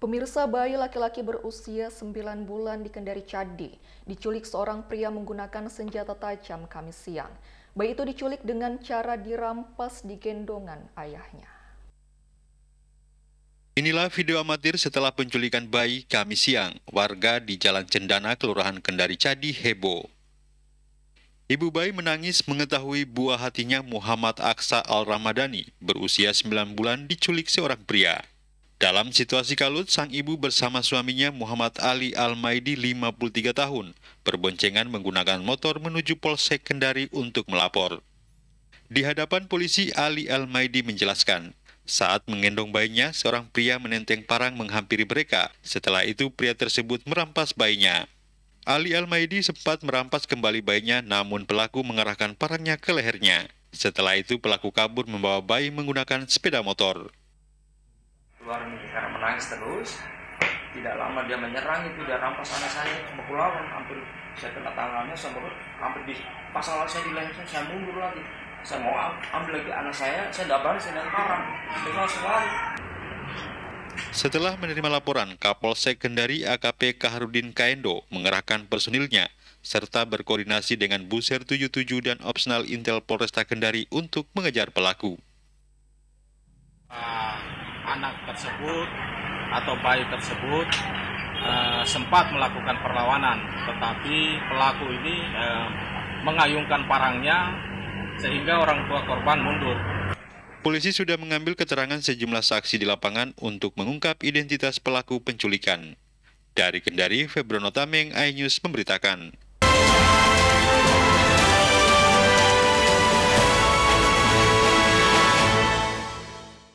Pemirsa bayi laki-laki berusia 9 bulan di Kendari Cadi diculik seorang pria menggunakan senjata tajam Kamis siang. Bayi itu diculik dengan cara dirampas di gendongan ayahnya. Inilah video amatir setelah penculikan bayi Kamis siang. Warga di Jalan Cendana, Kelurahan Kendari Cadi heboh. Ibu bayi menangis mengetahui buah hatinya Muhammad Aksa Al-Ramadhani berusia 9 bulan diculik seorang pria. Dalam situasi kalut, sang ibu bersama suaminya Muhammad Ali Al-Maidi 53 tahun berboncengan menggunakan motor menuju Polsek Kendari untuk melapor. Di hadapan polisi, Ali Al-Maidi menjelaskan, saat menggendong bayinya, seorang pria menenteng parang menghampiri mereka. Setelah itu, pria tersebut merampas bayinya. Ali Al-Maidi sempat merampas kembali bayinya, namun pelaku mengarahkan parangnya ke lehernya. Setelah itu, pelaku kabur membawa bayi menggunakan sepeda motor menangis terus. Tidak lama dia menyerang itu dia rampas anak saya sama kulawan hampir saya kena tangannya sama hampir di pasang lagi saya di leher saya mundur lagi. Saya mau ambil lagi anak saya saya tidak berani saya parang saya langsung lari setelah menerima laporan, Kapolsek Kendari AKP Kaharudin Kaendo mengerahkan personilnya serta berkoordinasi dengan Buser 77 dan Opsional Intel Polresta Kendari untuk mengejar pelaku anak tersebut atau bayi tersebut uh, sempat melakukan perlawanan, tetapi pelaku ini uh, mengayungkan parangnya sehingga orang tua korban mundur. Polisi sudah mengambil keterangan sejumlah saksi di lapangan untuk mengungkap identitas pelaku penculikan. Dari Kendari, Febrono Tameng, iNews memberitakan.